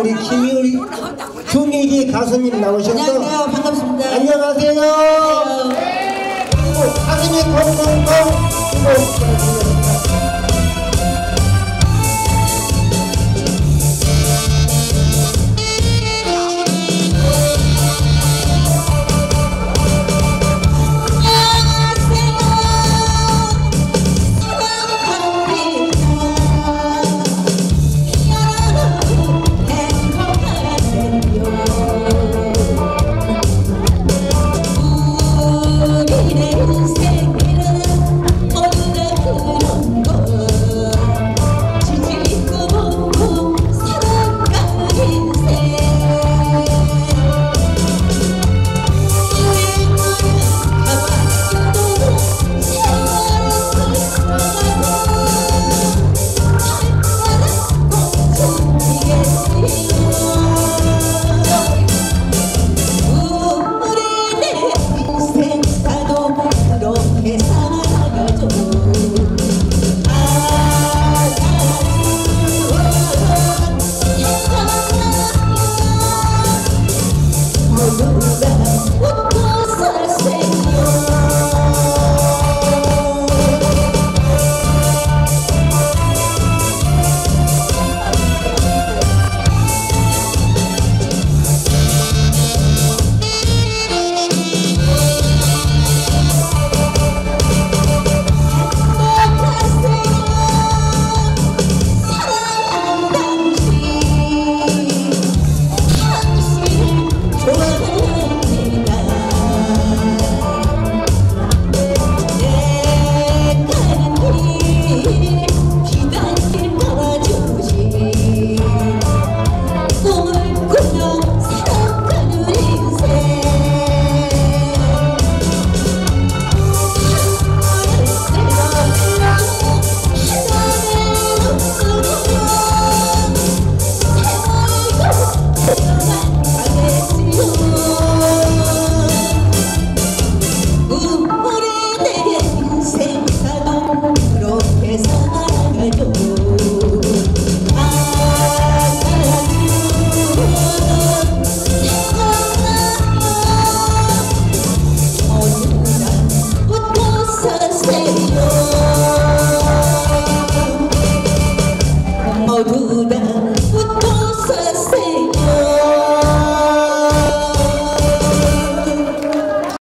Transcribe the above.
우리 김유리 조미리 가수님 나오셔서 안녕하세요. 반갑습니다. 안녕하세요. 네. 가슴이 콩콩콩